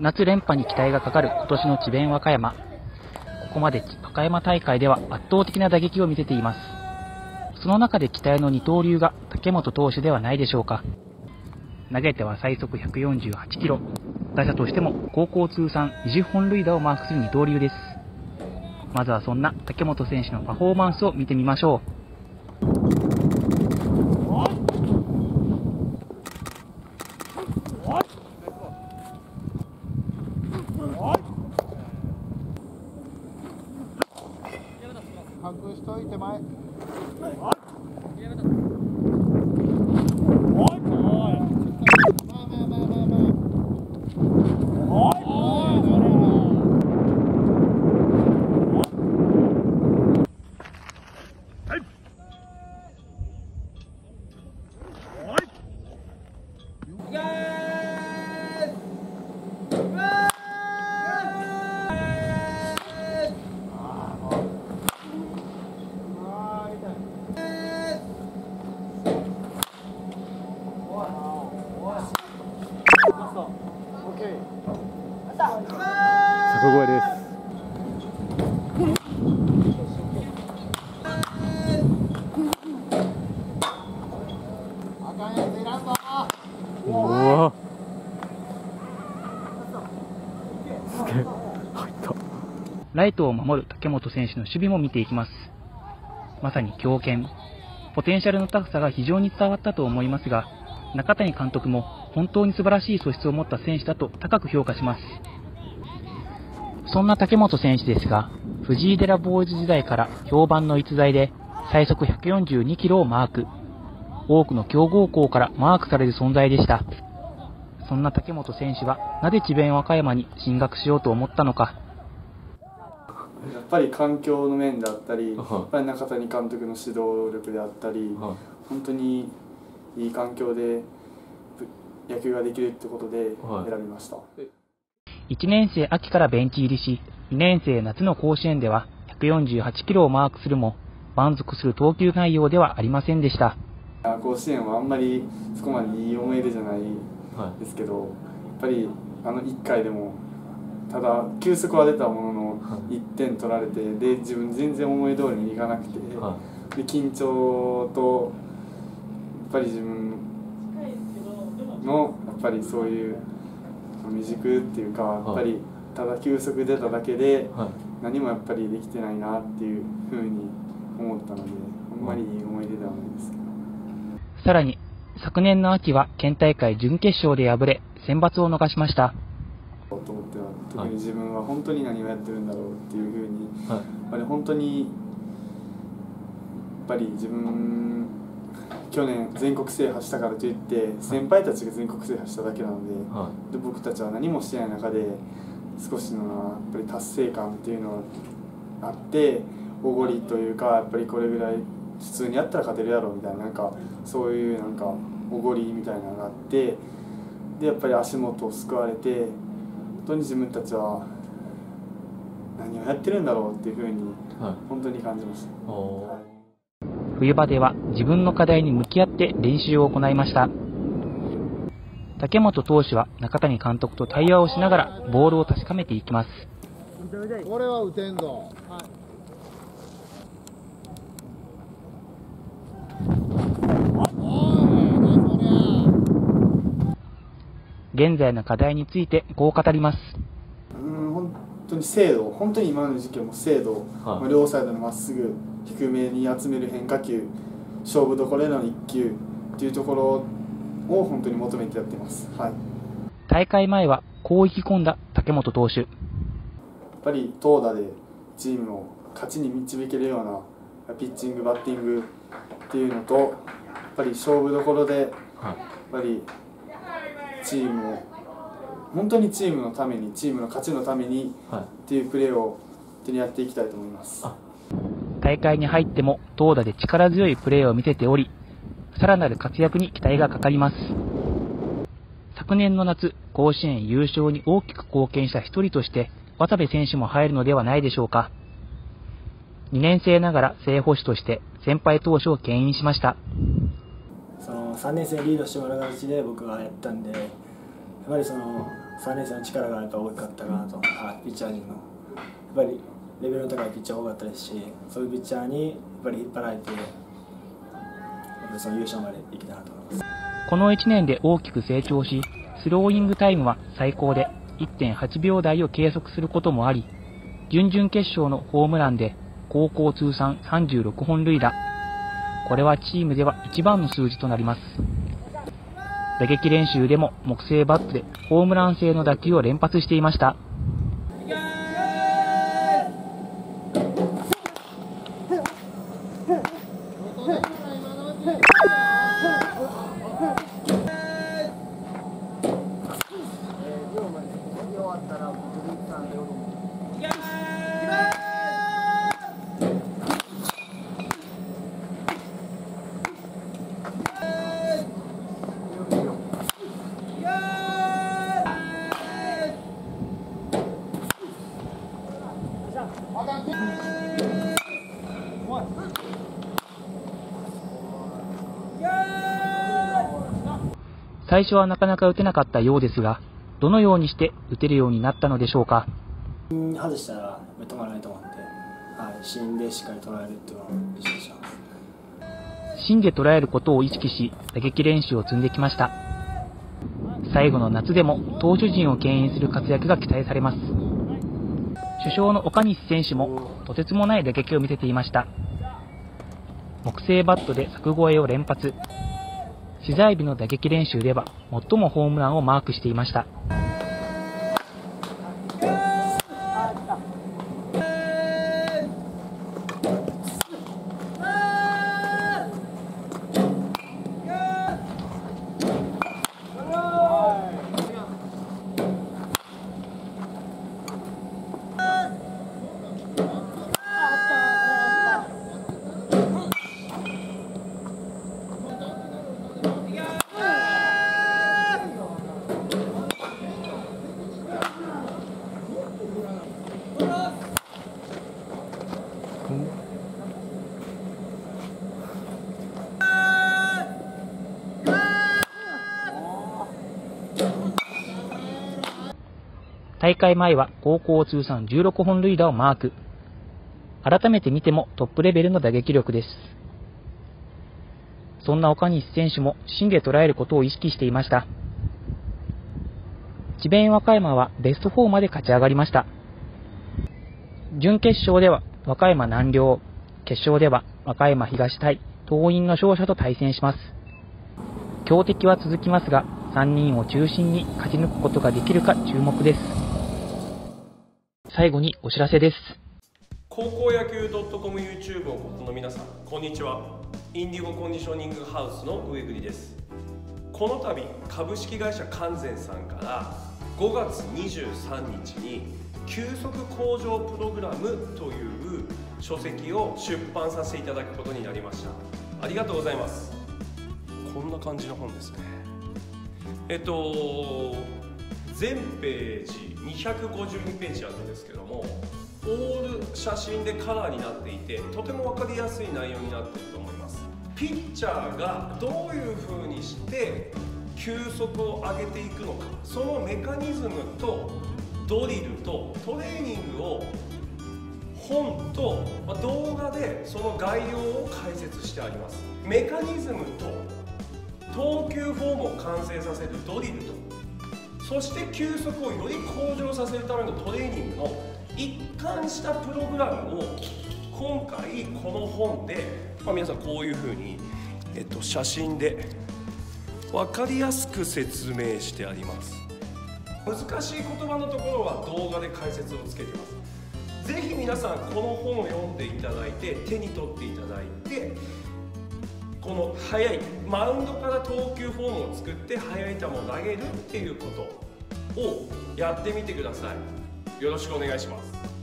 夏連覇に期待がかかる今年の智弁和歌山。ここまで和歌山大会では圧倒的な打撃を見せています。その中で期待の二刀流が竹本投手ではないでしょうか。投げては最速148キロ。打者としても高校通算20本塁打をマークする二刀流です。まずはそんな竹本選手のパフォーマンスを見てみましょう。隠しといて前。柵越えです。ライトを守る竹本選手の守備も見ていきます。まさに強肩。ポテンシャルの高さが非常に伝わったと思いますが、中谷監督も本当に素晴らしい素質を持った選手だと高く評価します。そんな竹本選手ですが、藤井寺ボーイズ時代から評判の逸材で、最速142キロをマーク。多くの強豪校からマークされる存在でした。そんな竹本選手は、なぜ智弁和歌山に進学しようと思ったのか。やっぱり環境の面であったり、はいやっぱり中谷監督の指導力であったり、は本当にいい環境でぶ野球ができるってことではい選びました、1年生秋からベンチ入りし、2年生夏の甲子園では148キロをマークするも、満足する投球内容ではありませんでした。あ甲子園はあんまりそこまでいい思い出じゃないはですけどやっぱりあの1回でもただ球速は出たもののはい1点取られてで自分全然思い通りにいかなくて、い。はで緊張とやっぱり自分のやっぱりそういう未熟っていうかやっぱりただ球速出ただけで。何もやっぱりできてないなっていうふうに思ったのであんまりいい思い出ではないですけどさらに、昨年の秋は県大会準決勝で敗れ、選抜を逃しました。と思っては特に自分は本当に何をやってるんだろうっていうふうにはい。やっぱり本当にやっぱり自分去年全国制覇したからといって先輩たちが全国制覇しただけなのではで僕たちは何もしてない中で少しのやっぱり達成感っていうのがあっておごりというかやっぱりこれぐらい普通にやったら勝てるやろみたいななんかそういうなんかおごりみたいなのがあってでやっぱり足元をすくわれて本当に自分たちは何をやってるんだろうっていうふうにい。はい。本当に感じました。お冬場では自分の課題に向き合って練習を行いました。竹本投手は中谷監督と対話をしながらボールを確かめていきます。これは打てんぞ。現在の課題についてこう語ります。うん本当に精度本当に今の時期はもう精度、はいまあ両サイドのまっすぐ低めに集める変化球勝負どころへの一球っていうところを本当に求めてやっています、はい、や大会前はこう意気込んだ竹本投手。っぱり投打でチームを勝ちに導けるようなピッチングバッティングっていうのとやっぱり勝負どころでやっはい。ぱりチームを本当にチームのためにチームの勝ちのためにはい。っていうプレーを本当にやっていきたいと思います。あ大会に入っても投打で力強いプレーを見せており、さらなる活躍に期待がかかります。昨年の夏、甲子園優勝に大きく貢献した一人として、渡部選手も入るのではないでしょうか。2年生ながら正捕手として先輩投手を牽引しました。その3年生リードしてもらう形で僕がやったんでやっぱりその3年生の力がやっぱ大きかったかなと、は、ピッチャー陣のやっぱりレベルの高いピッチャー多かったですしそういうピッチャーにやっぱり引っ張られてその優勝までいけたいなと思いますこの1年で大きく成長し、スローイングタイムは最高で1.8秒台を計測することもあり、準々決勝のホームランで高校通算36本塁打。これはチームでは一番の数字となります。打撃練習でも木製バットでホームラン性の打球を連発していました。最初はなかなか打てなかったようですが、どのようにして打てるようになったのでしょうか？外したらないと思うんで、はい、芯でしっかり捉えるっていうのを意識します。芯で捉えることを意識し、打撃練習を積んできました。最後の夏でも投手陣を牽引する活躍が期待されます。主将の岡西選手もとてつもない打撃を見せていました。木製バットで柵越えを連発。資材日の打撃練習では最もホームランをマークしていました。大会前は高校通算16本塁打をマーク。改めて見てもトップレベルの打撃力です。そんな岡西選手も芯で捉えることを意識していました。智弁和歌山はベスト4まで勝ち上がりました。準決勝では和歌山南陵、決勝では和歌山東対桐蔭の勝者と対戦します。強敵は続きますが、3人を中心に勝ち抜くことができるか注目です。最後にお知らせです。高校野球 .comYouTube をご覧の皆さんこんにちは。インディゴコンディショニングハウスの上栗です。この度株式会社完全さんから5月23日に急速向上プログラムという書籍を出版させていただくことになりました。ありがとうございます。こんな感じの本ですね。えっと全ページ252ページあるんですけどもオール写真でカラーになっていてとても分かりやすい内容になっていると思います。ピッチャーがどういう風にして球速を上げていくのかそのメカニズムとドリルとトレーニングを本と動画でその概要を解説してあります。メカニズムと投球フォームを完成させるドリルと。そして球速をより向上させるためのトレーニングの一貫したプログラムを今回この本で、まあ、皆さんこういうふうに、えっと、写真で分かりやすく説明してあります。難しい言葉のところは動画で解説をつけてます。是非皆さんこの本を読んでいただいて手に取っていただいてこの速いマウンドから投球フォームを作って速い球を投げるっていうことをやってみてください。よろしくお願いします。